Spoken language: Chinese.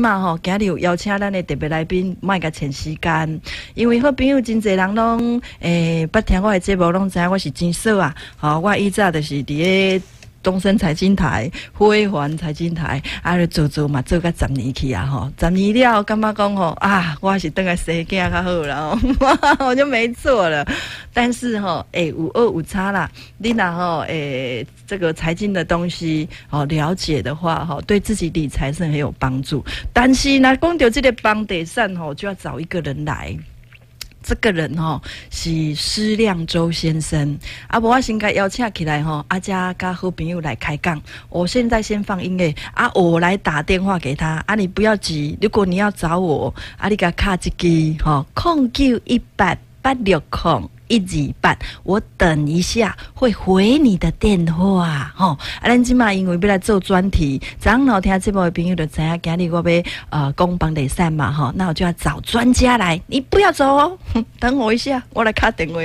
嘛吼，今日有邀请咱的特别来宾，卖个前时间，因为好朋友真侪人拢诶，捌听我的节目，拢知影我是真少啊。吼，我以前就是伫诶。东森财经台、辉煌财经台，啊，做做嘛，做个十年去啊，吼，十年了，感觉讲吼啊，我是等个生囝较好了，我就没做了。但是吼，诶，五二五差啦，你若吼，诶，这个财经的东西哦，了解的话，吼，对自己理财是很有帮助。但是呢，讲到这个帮得上吼，就要找一个人来。这个人吼是施亮周先生，啊，我先该邀请起来吼，阿家跟好朋友来开讲。我现在先放音乐，啊，我来打电话给他，啊，你不要急，如果你要找我，啊，你给卡一支吼，空九一八八六空。一二八，我等一下会回你的电话，吼！啊，咱今嘛因为要来做专题，长老听这部的朋友就知影今日我要呃讲房地产嘛，吼，那我就要找专家来，你不要走哦，等我一下，我来卡电话。